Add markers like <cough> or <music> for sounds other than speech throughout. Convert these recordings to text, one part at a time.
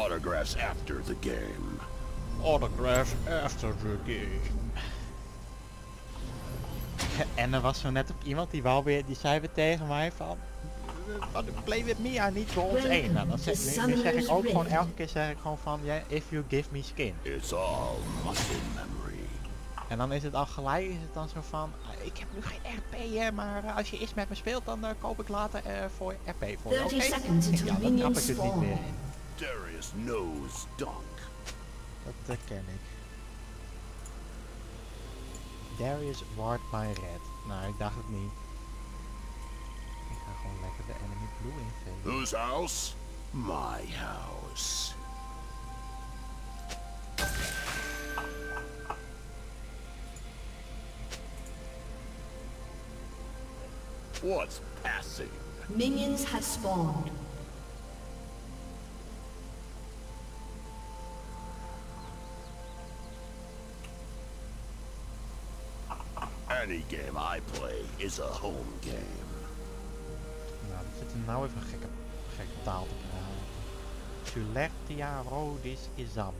Autographs after the game. Autographs after the game. <laughs> En er was zo net ook iemand die wel weer, die zei weer tegen mij van... "But Play with me, I need bronze 1. Nou, dan zeg, nu, nu zeg ik ook gewoon, elke keer zeg ik gewoon van, yeah, if you give me skin. It's all muscle memory. En dan is het al gelijk, is het dan zo van, "Ah, ik heb nu geen RP hè, maar eh, als je eens met me speelt, dan eh, koop ik later eh, voor RP voor je, 30 oké? Ja, dan knap ik het niet spawn. meer. Darius knows Dunk. Dat the ken ik. Darius ward my red. Nou, ik dacht het niet. Ik ga gewoon lekker de enemy blue invaderen. Whose house? My house. What's passing? Minions have spawned. Any game I play is a home game. Nou, dat zit er nou even gekke, gekke taal te praten. Sulertia rodis isam.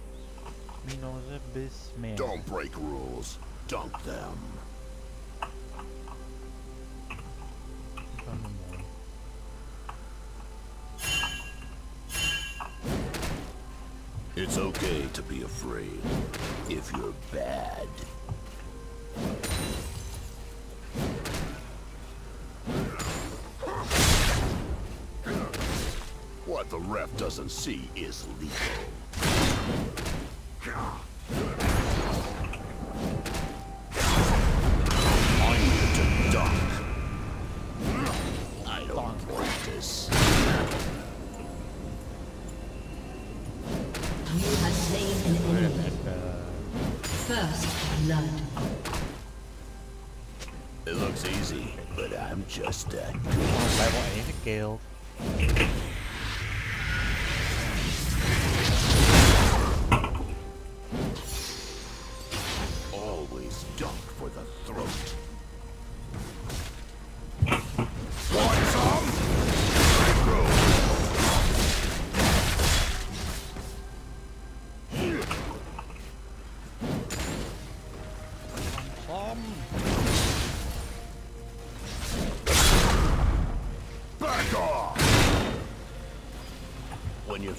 Minore bismer. Don't break rules. Dunk them. Van de mooi. It's okay to be afraid if you're bad. Doesn't see is legal.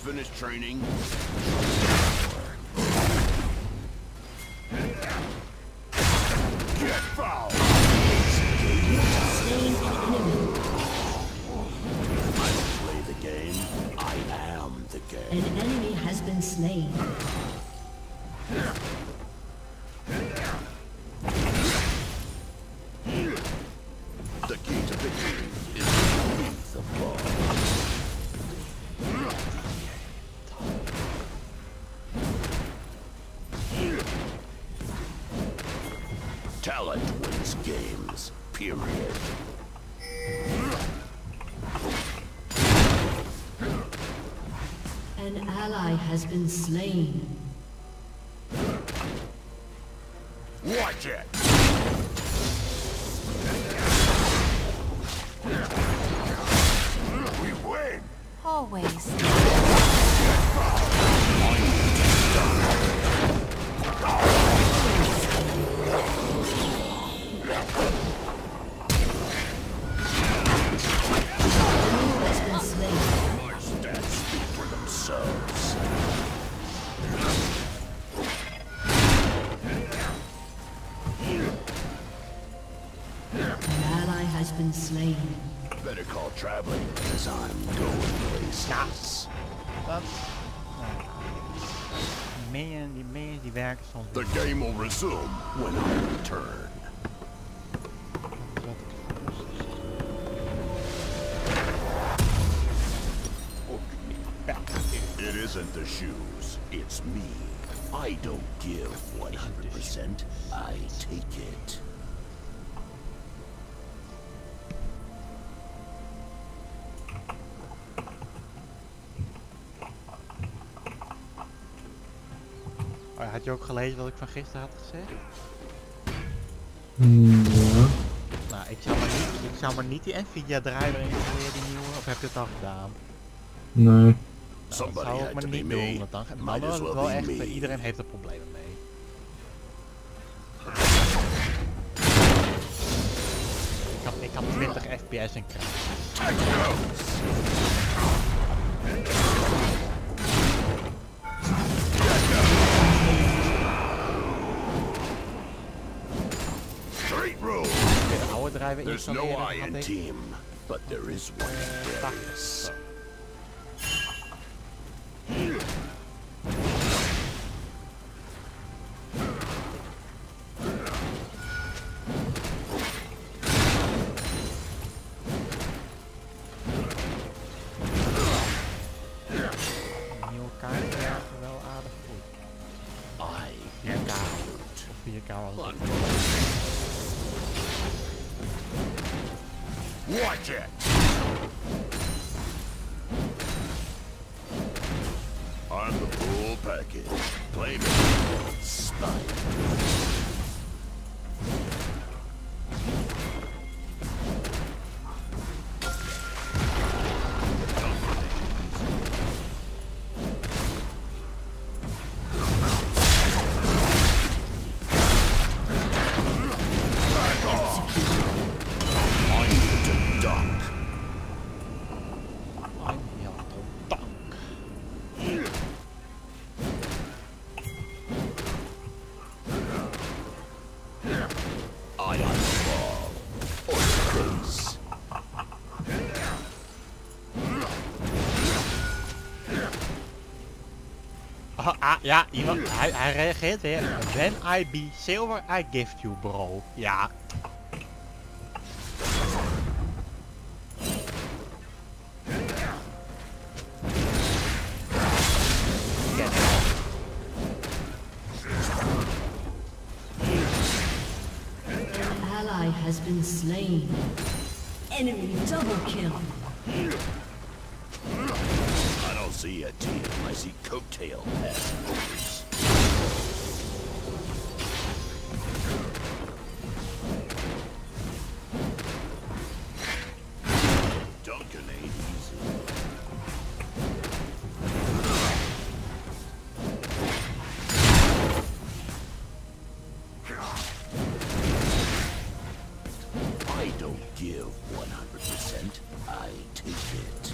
When you finish training, get foul! I don't play the game, I am the game. An enemy has been slain. Has been slain. When I return. It isn't the shoes, it's me. I don't give 100%, I take it. Had je ook gelezen wat ik van gisteren had gezegd? Ja. Nou, ik zou maar niet, ik zou maar niet die Nvidia driver installeren, die nieuwe, of heb je het al gedaan? Nee. dat Somebody zou ik maar niet doen, want dan, dan Might wordt as het wel echt, me. iedereen heeft er problemen mee. Ik had, ik had 20 fps en kracht. There's no I in team, but there is one Ah, ja, iemand, hij, hij reageert weer. When I be silver, I gift you, bro. Ja. Ken ik. An ally has been slain. Enemy double kill. I don't see a team. I coattail pass. I don't give 100%. I take it.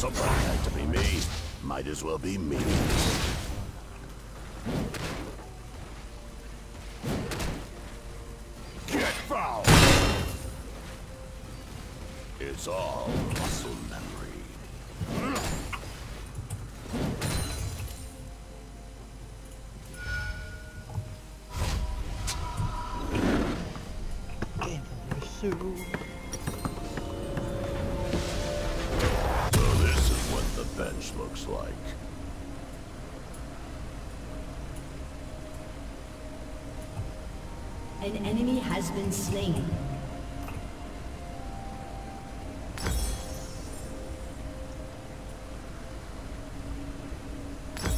Somebody had to be me. Might as well be me. Has been slain.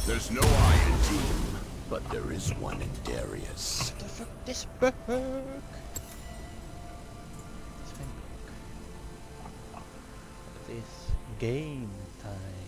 There's no I in team, but there is one in Darius. The fuck this bug? Het is geen bug. Het is game time.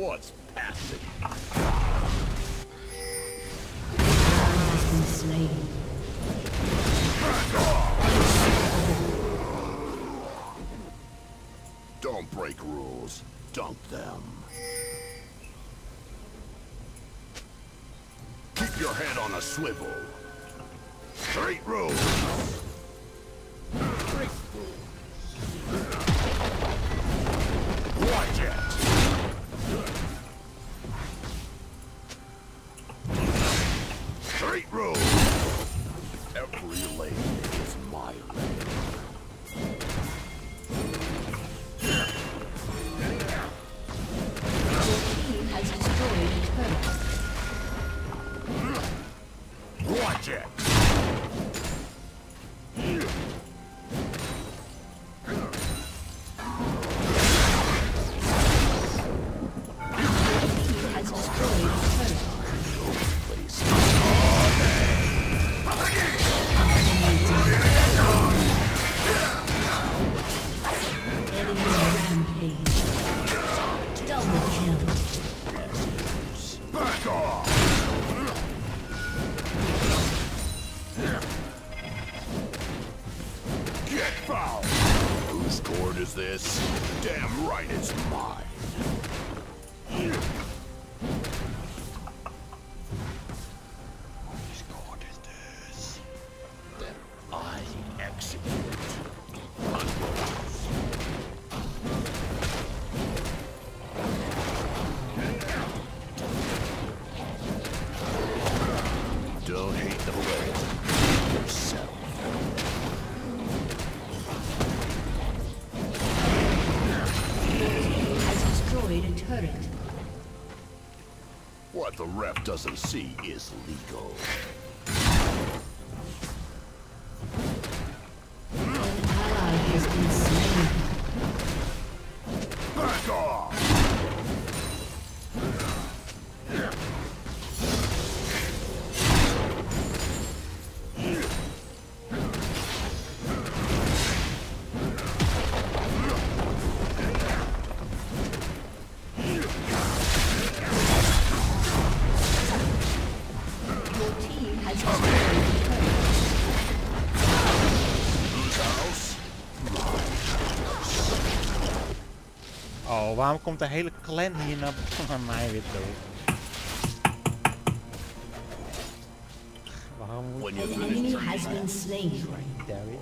What's passing? Don't break rules. Dunk them. Keep your head on a swivel. Straight rules. Doesn't see is waarom komt de hele clan hier naar, naar mij weer toe? Waarom moet has been slain. Derry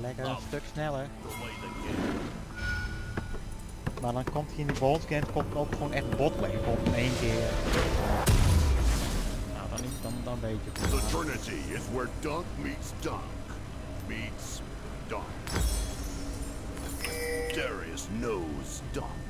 lekker een stuk sneller? Maar dan komt hij in bold game, komt ook gewoon echt botlane op in één keer. Nou, dan, is- dan, dan weet je het. The Trinity is where dunk meets dunk. Meets dunk. Darius knows dunk.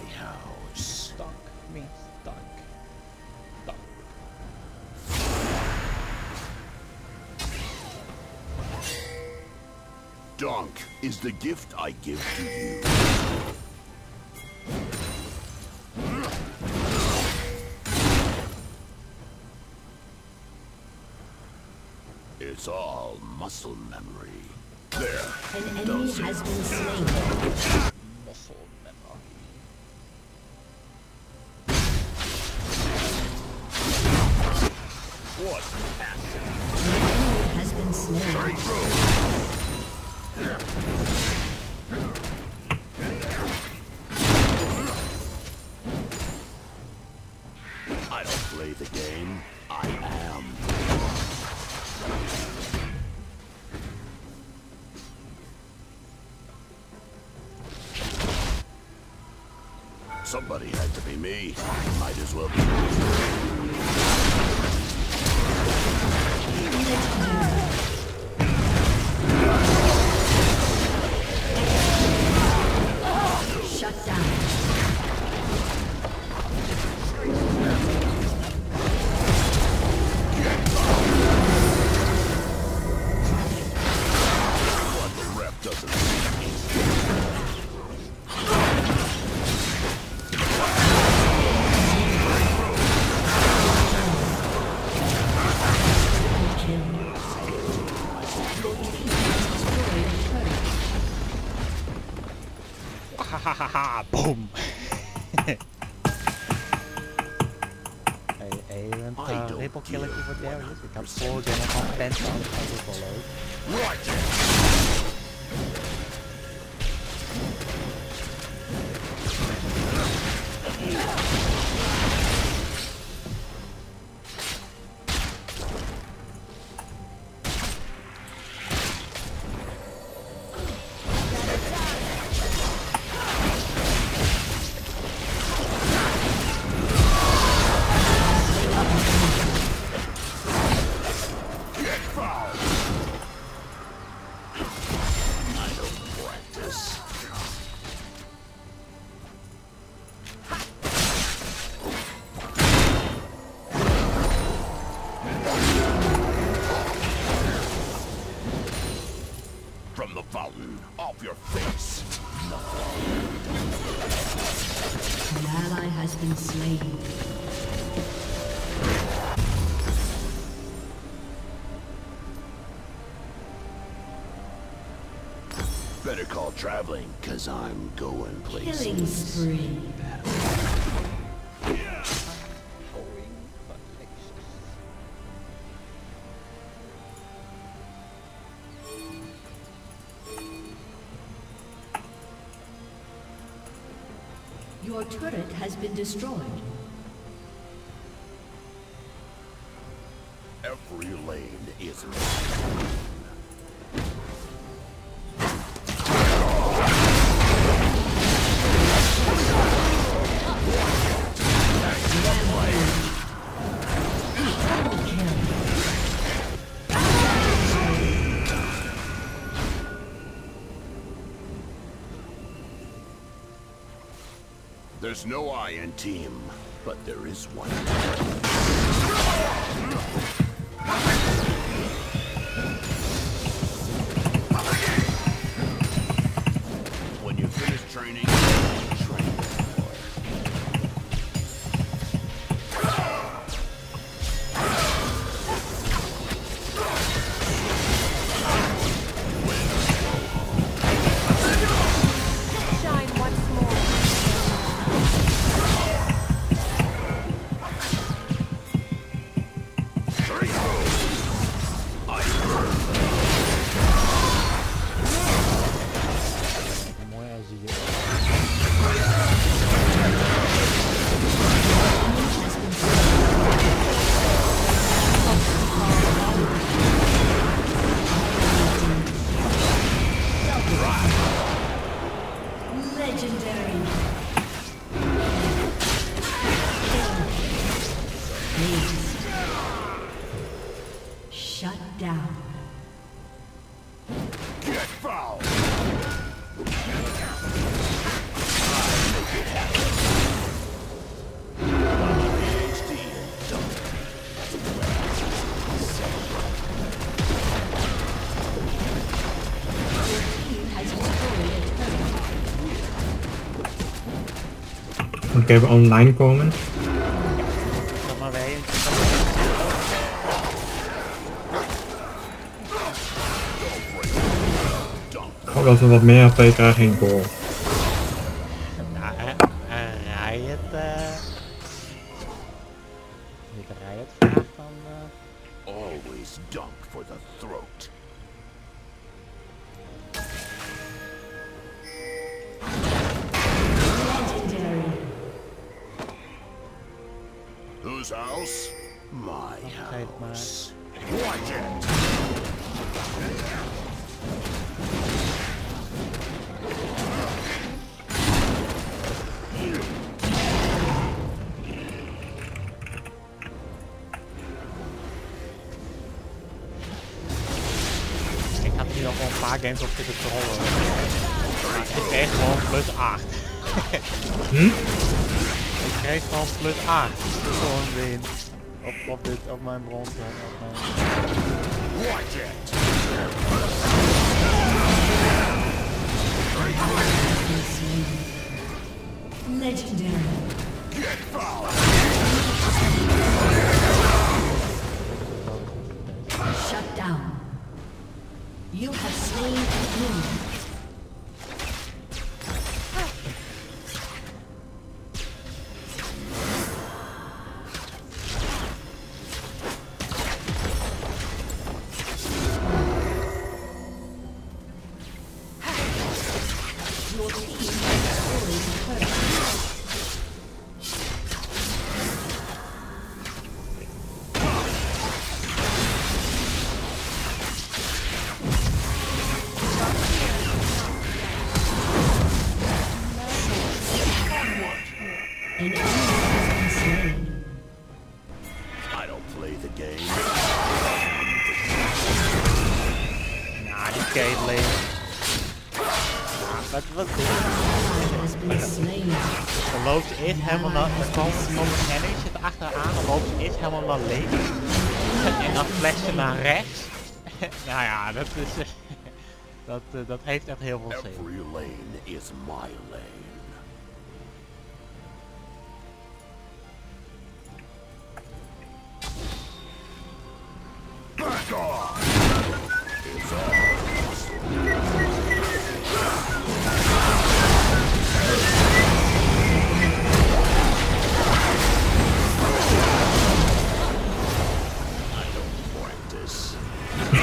Dunk is the gift I give to you. It's all muscle memory. There. An enemy has been slain. Somebody had to be me. Might as well be. Shut Hahaha, boom! hey, even I uh, ripple give voor Darius. Ik had percent. vorige nog van Penta, dat is ook wel leuk. Right off your face. An ally has been slain. Better call traveling, cause I'm going places. Killing spree. Your turret has been destroyed. Every lane is There's no I in team, but there is one. Legendary. Even online komen? Kom maar weer eentje. Oh, dat we wat meer HP krijgen in goal. Nou, eh, Riot, eh... Niet Riot vraagt dan... eh, Always dunk for the throat. House? My vergeet het maar. house. Watch it! Ik had hier nog wel een paar games op zitten trollen. Maar ik kreeg gewoon plus 8. <laughs> Hm? Ik kreeg gewoon plus 8. Gewoon win. Op, op, dit, op mijn bron. Op mijn... Watch it! Has been slain. Legendary. Get! Shut down. You have slain an enemy. Helemaal naar... Komen komen Henry zit achteraan, dan loopt eerst helemaal naar links. En dan flasht ze naar rechts. <laughs> nou ja, dat is... <laughs> dat, eh, dat heeft echt heel veel zin. Lane is my lane.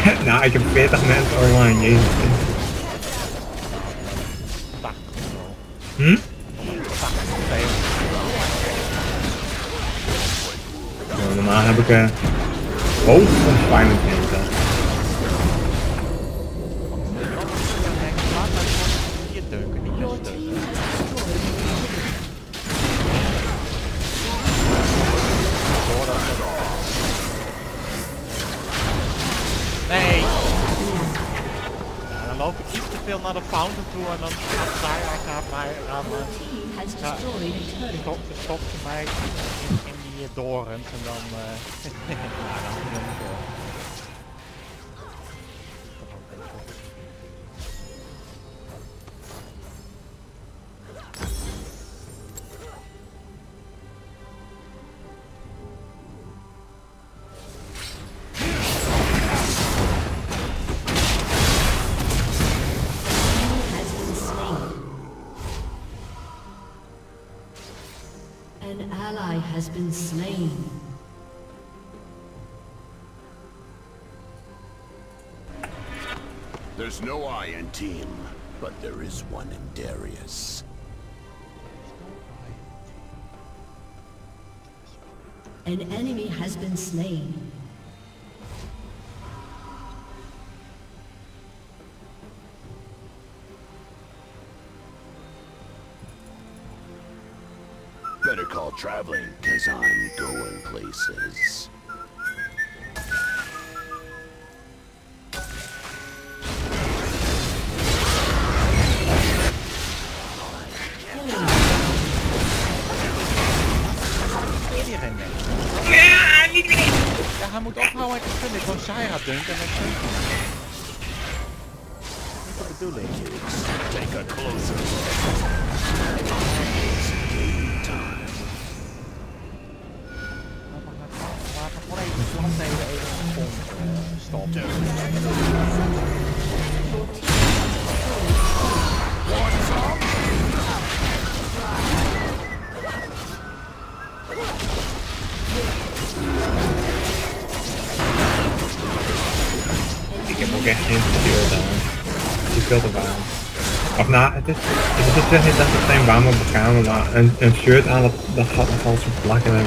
<laughs> nou, ik heb 40 mensen online, jezus. 80 of zo. Hm? 80 spelen. Nou, normaal heb ik eh hoogstens 25. Veel naar de fountain toe en dan gaat zij, gaat mij, Your me, turret. stopt, mij in, in die dorens en dan, eh <laughs> been slain. There's no I in team, but there is one in Darius. An enemy has been slain. Traveling, cause I'm going places. Iedereen mee. Ja, niet meer! Ja, hij moet ophouden met te kunnen. Gewoon Syra dunken en dan. Niet de bedoeling. Take a closer look. Ik heb ook echt geen skill daar. Het is veel te warm. Of nou, het is, het is niet dat het geen warm op de kamer, maar een, een shirt aan dat, dat gaat nogal zo plakken.